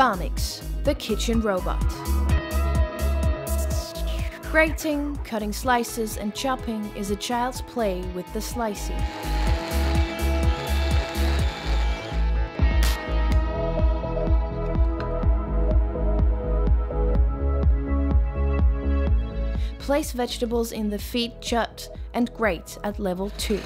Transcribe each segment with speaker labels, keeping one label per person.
Speaker 1: Bamix, the kitchen robot. Grating, cutting slices and chopping is a child's play with the SliceSy. Place vegetables in the feed chute and grate at level 2.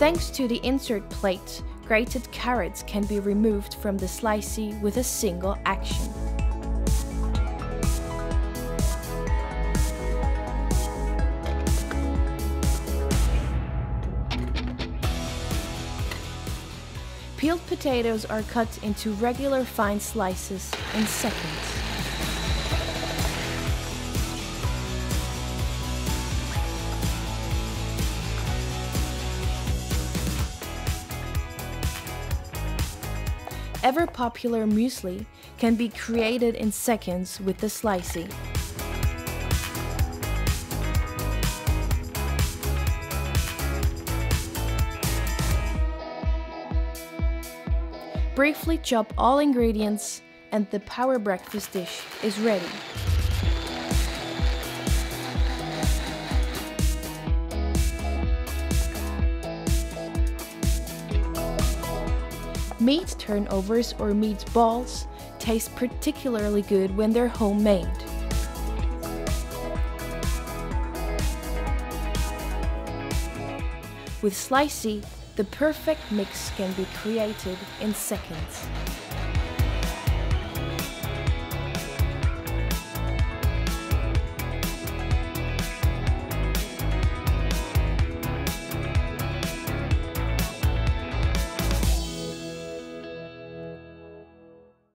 Speaker 1: Thanks to the insert plate, grated carrots can be removed from the SliceSy with a single action. Peeled potatoes are cut into regular fine slices in seconds. Ever popular muesli can be created in seconds with the SliceSy. Briefly chop all ingredients and the power breakfast dish is ready. Meat turnovers or meat balls taste particularly good when they're homemade. With SliceSy, the perfect mix can be created in seconds.